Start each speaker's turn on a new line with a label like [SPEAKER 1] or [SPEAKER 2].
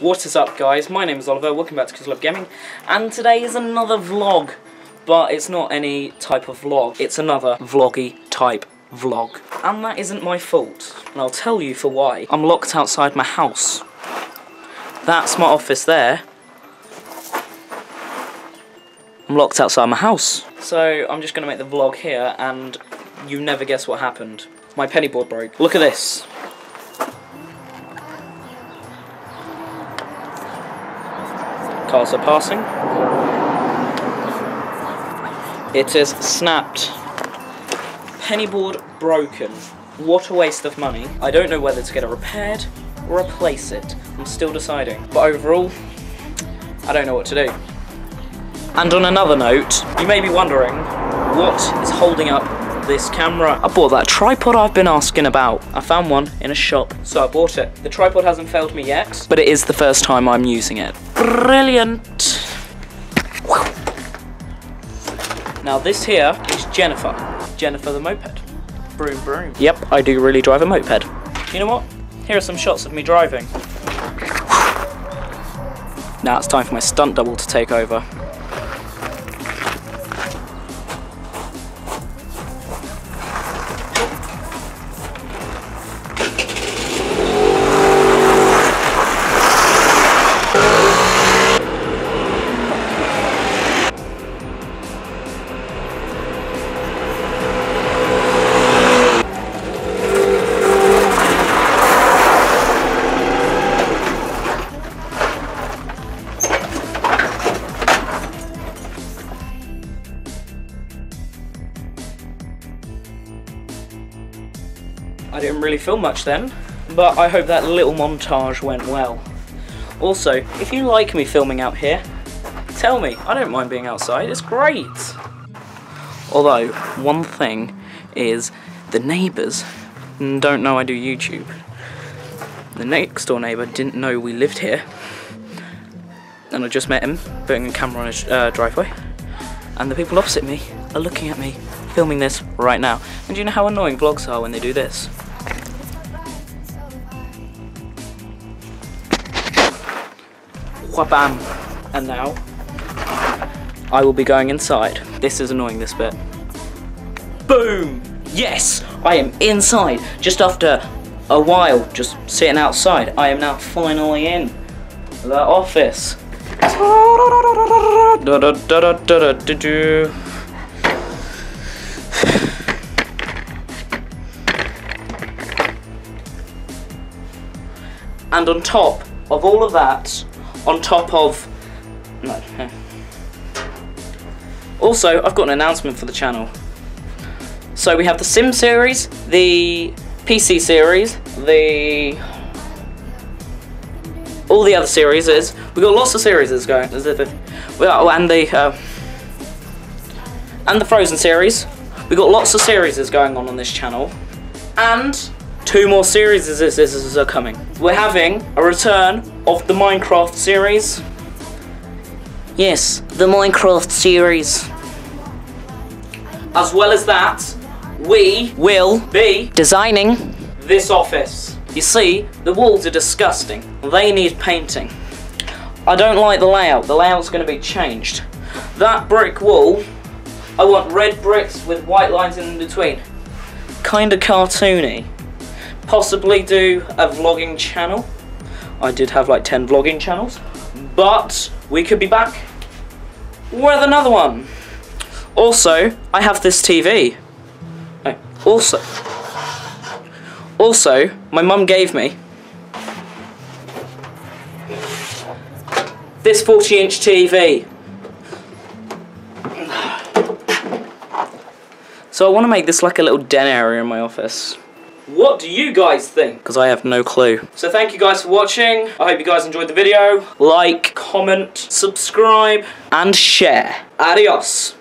[SPEAKER 1] What is up guys, my name is Oliver, welcome back to Kuizelub Gaming, and today is another vlog, but it's not any type of vlog, it's another vloggy type vlog. And that isn't my fault, and I'll tell you for why. I'm locked outside my house. That's my office there. I'm locked outside my house. So I'm just going to make the vlog here, and you never guess what happened. My penny board broke. Look at this. Cars are passing. It is snapped. Pennyboard broken. What a waste of money. I don't know whether to get it repaired or replace it. I'm still deciding. But overall, I don't know what to do. And on another note, you may be wondering, what is holding up this camera? I bought that tripod I've been asking about. I found one in a shop, so I bought it. The tripod hasn't failed me yet, but it is the first time I'm using it. Brilliant. Now this here is Jennifer. Jennifer the moped. Broom broom. Yep, I do really drive a moped. You know what? Here are some shots of me driving. Now it's time for my stunt double to take over. I didn't really film much then, but I hope that little montage went well. Also, if you like me filming out here, tell me. I don't mind being outside, it's great. Although, one thing is the neighbours don't know I do YouTube. The next door neighbour didn't know we lived here. And I just met him, putting a camera on his uh, driveway. And the people opposite me are looking at me, filming this right now. And do you know how annoying vlogs are when they do this? Whabam! And now, I will be going inside. This is annoying, this bit. Boom! Yes! I am inside. Just after a while, just sitting outside, I am now finally in the office. And on top of all of that, on top of no. Also, I've got an announcement for the channel. So we have the Sim series, the PC series, the all the other series is We've got lots of series is going. Well, and the uh, and the Frozen series. We've got lots of series is going on on this channel, and two more series is is are coming. We're having a return of the Minecraft series. Yes, the Minecraft series. As well as that, we will be designing this office. You see, the walls are disgusting. They need painting. I don't like the layout. The layout's going to be changed. That brick wall, I want red bricks with white lines in between. Kinda cartoony. Possibly do a vlogging channel. I did have like 10 vlogging channels. But we could be back with another one. Also, I have this TV. Also, also, my mum gave me this 40 inch TV. So I want to make this like a little den area in my office. What do you guys think? Because I have no clue. So thank you guys for watching. I hope you guys enjoyed the video. Like, comment, subscribe, and share. Adios.